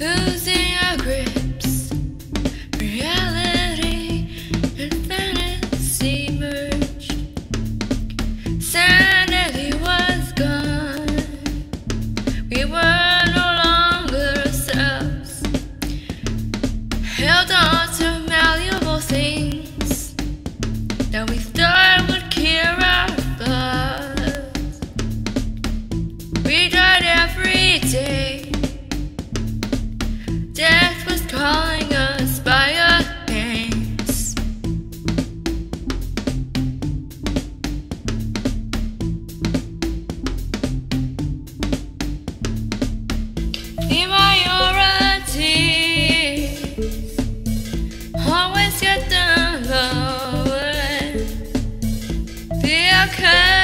Losing our reality and fantasy merged. Sanity was gone. We were no longer ourselves. Held on to malleable things. We every day. Death was calling us by our names. Always get okay.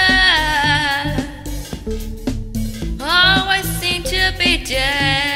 Dead.